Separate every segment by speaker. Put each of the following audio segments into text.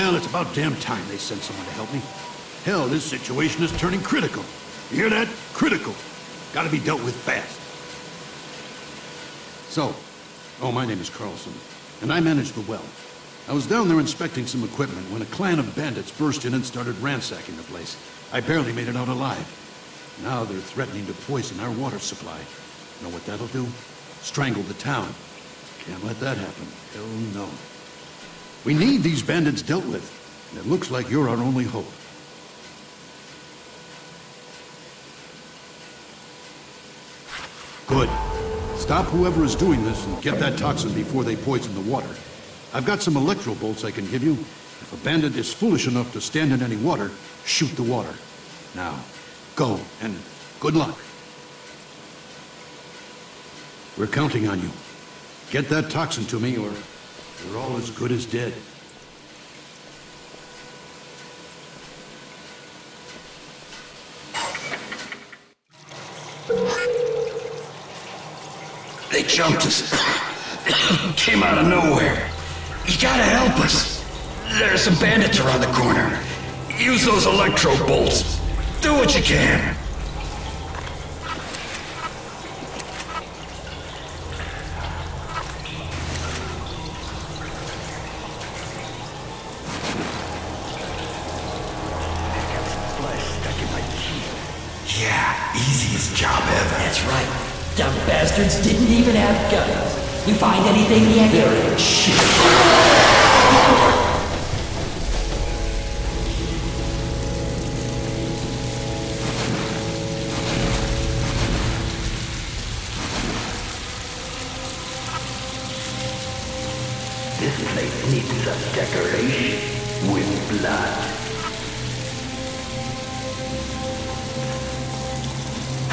Speaker 1: Well, it's about damn time they sent someone to help me. Hell, this situation is turning critical. You hear that? Critical. Gotta be dealt with fast. So, oh, my name is Carlson, and I manage the well. I was down there inspecting some equipment when a clan of bandits burst in and started ransacking the place. I barely made it out alive. Now they're threatening to poison our water supply. Know what that'll do? Strangle the town. Can't let that happen. Hell no. We need these bandits dealt with. And it looks like you're our only hope. Good. Stop whoever is doing this and get that toxin before they poison the water. I've got some electro bolts I can give you. If a bandit is foolish enough to stand in any water, shoot the water. Now, go, and good luck. We're counting on you. Get that toxin to me, or you're all as good as dead.
Speaker 2: They jumped us. Came out of nowhere. You gotta help us. There's some bandits around the corner. Use those electro bolts. Do what you can. Yeah, easiest job ever.
Speaker 3: That's right. Dumb bastards didn't even have guns. You find anything yet? Here, shit.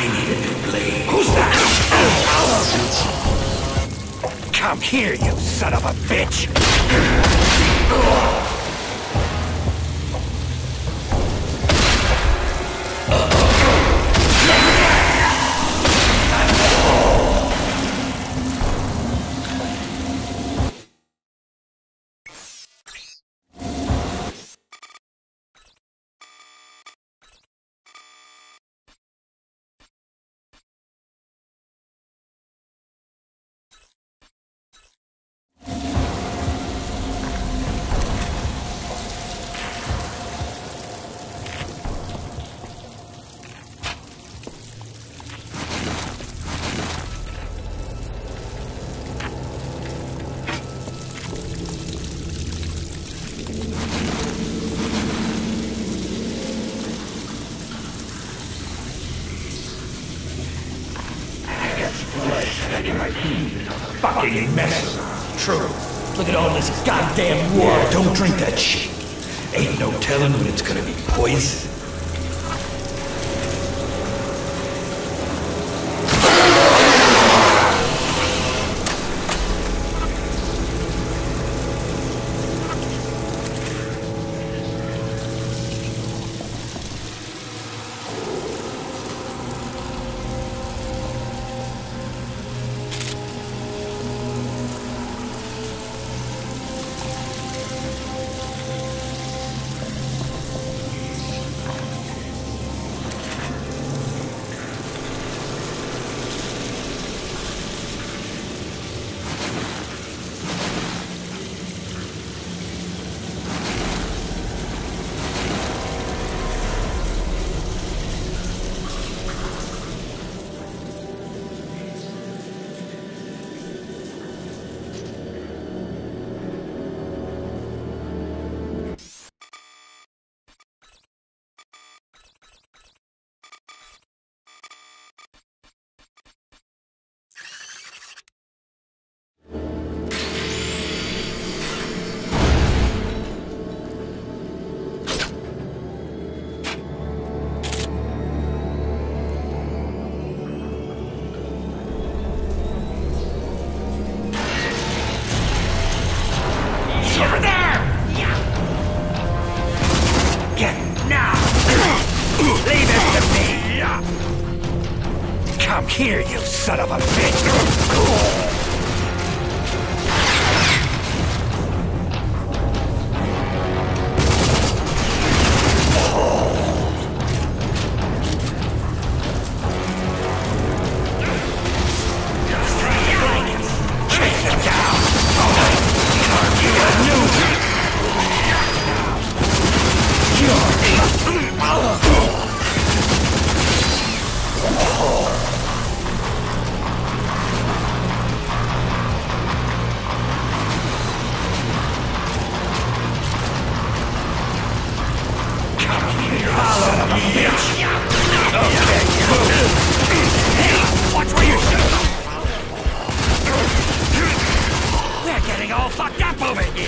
Speaker 2: I need a new blade. Who's that? Come here, you son of a bitch!
Speaker 3: Goddamn war.
Speaker 2: Don't drink that shit. Ain't no telling when it's gonna be poison. Here, Watch where you step. We're getting all fucked up over here!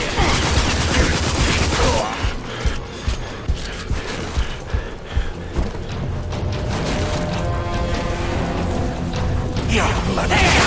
Speaker 2: Yeah, bloody.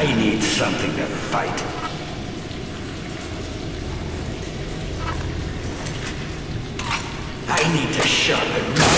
Speaker 2: I need something to fight. I need to sharpen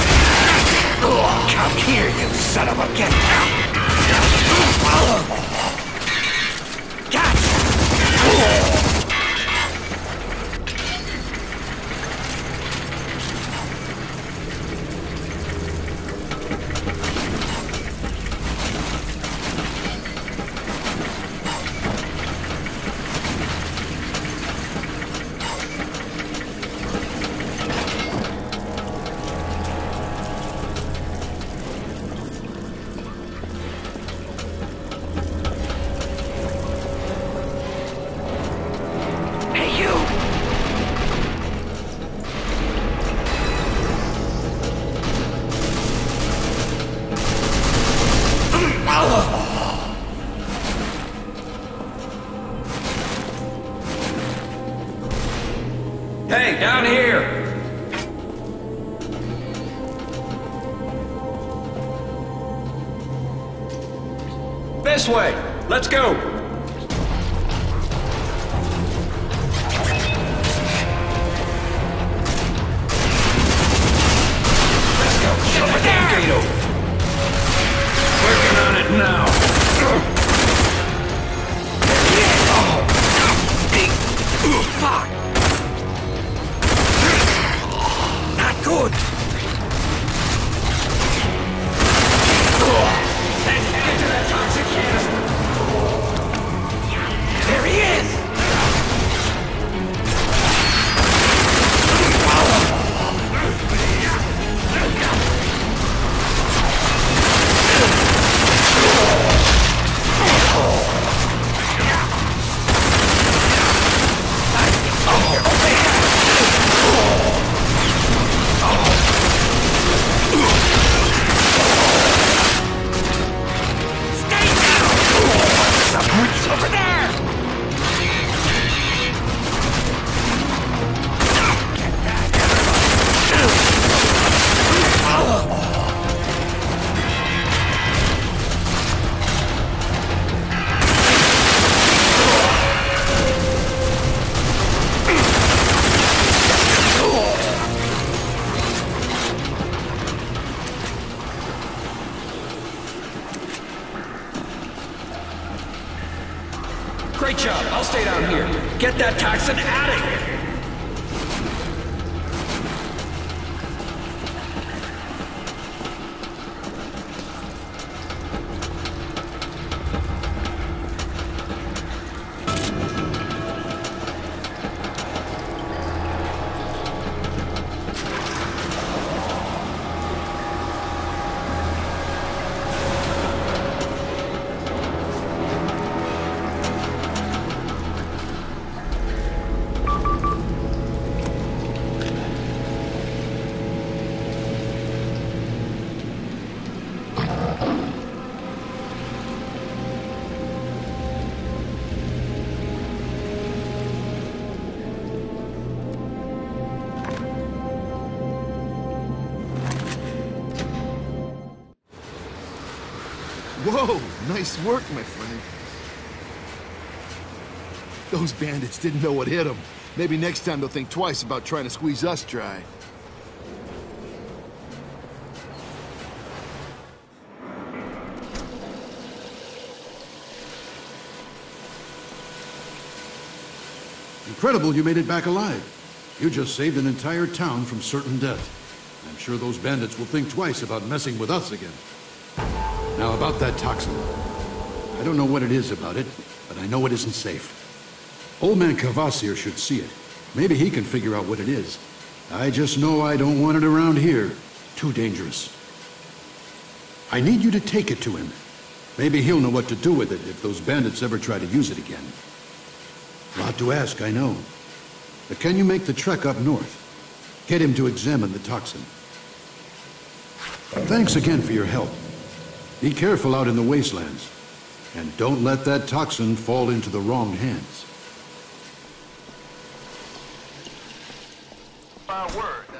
Speaker 2: Come here, you son of a get out!
Speaker 4: go!
Speaker 5: Whoa, nice work, my friend. Those bandits didn't know what hit them. Maybe next time they'll think twice about trying to squeeze us dry.
Speaker 1: Incredible you made it back alive. You just saved an entire town from certain death. I'm sure those bandits will think twice about messing with us again. Now, about that toxin. I don't know what it is about it, but I know it isn't safe. Old man Kvasir should see it. Maybe he can figure out what it is. I just know I don't want it around here. Too dangerous. I need you to take it to him. Maybe he'll know what to do with it if those bandits ever try to use it again. A Lot to ask, I know. But can you make the trek up north? Get him to examine the toxin. Thanks again for your help. Be careful out in the wastelands. And don't let that toxin fall into the wrong hands. My word.